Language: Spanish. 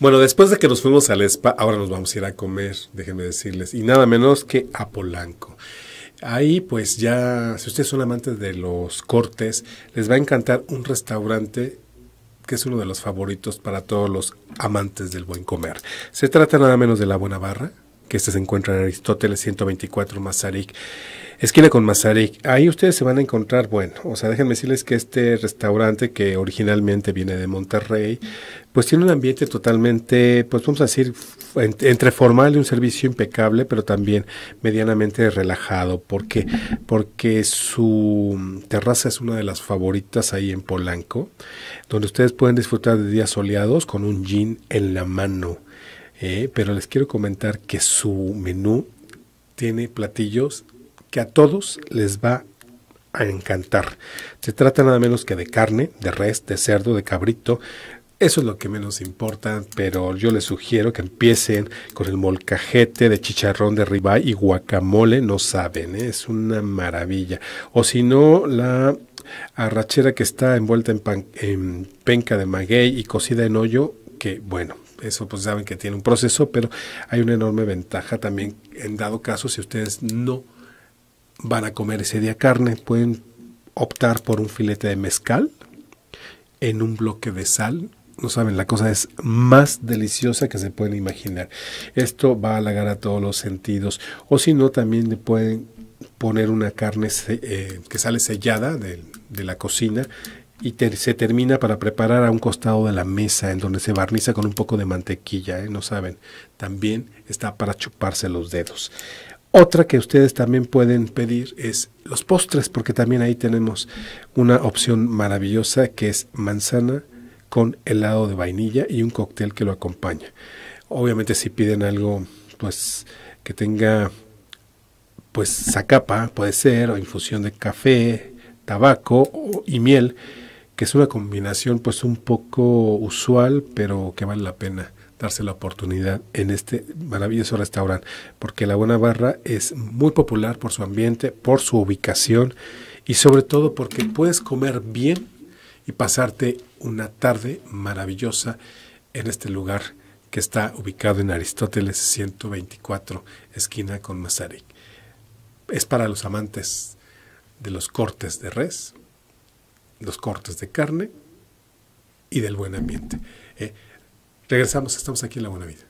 Bueno, después de que nos fuimos al spa, ahora nos vamos a ir a comer, déjenme decirles, y nada menos que a Polanco. Ahí pues ya, si ustedes son amantes de los cortes, les va a encantar un restaurante que es uno de los favoritos para todos los amantes del buen comer. Se trata nada menos de La Buena Barra, que este se encuentra en Aristóteles 124 Mazarik, esquina con Mazarik. Ahí ustedes se van a encontrar, bueno, o sea, déjenme decirles que este restaurante que originalmente viene de Monterrey, pues tiene un ambiente totalmente, pues vamos a decir, entre formal y un servicio impecable, pero también medianamente relajado. ¿Por qué? Porque su terraza es una de las favoritas ahí en Polanco, donde ustedes pueden disfrutar de días soleados con un gin en la mano eh, pero les quiero comentar que su menú tiene platillos que a todos les va a encantar. Se trata nada menos que de carne, de res, de cerdo, de cabrito. Eso es lo que menos importa, pero yo les sugiero que empiecen con el molcajete de chicharrón de ribeye y guacamole, no saben, ¿eh? es una maravilla. O si no, la arrachera que está envuelta en, en penca de maguey y cocida en hoyo, que bueno, eso pues saben que tiene un proceso, pero hay una enorme ventaja también en dado caso si ustedes no van a comer ese día carne, pueden optar por un filete de mezcal en un bloque de sal. No saben, la cosa es más deliciosa que se pueden imaginar. Esto va a halagar a todos los sentidos. O si no, también le pueden poner una carne eh, que sale sellada de, la cocina y se termina para preparar a un costado de la mesa en donde se barniza con un poco de mantequilla, ¿eh? no saben, también está para chuparse los dedos. Otra que ustedes también pueden pedir es los postres, porque también ahí tenemos una opción maravillosa que es manzana con helado de vainilla y un cóctel que lo acompaña. Obviamente si piden algo pues que tenga pues zacapa, puede ser, o infusión de café, tabaco y miel, que es una combinación pues un poco usual, pero que vale la pena darse la oportunidad en este maravilloso restaurante, porque la Buena Barra es muy popular por su ambiente, por su ubicación y sobre todo porque puedes comer bien y pasarte una tarde maravillosa en este lugar que está ubicado en Aristóteles 124, esquina con Mazarik. Es para los amantes de los cortes de res, los cortes de carne y del buen ambiente. Eh, regresamos, estamos aquí en la buena vida.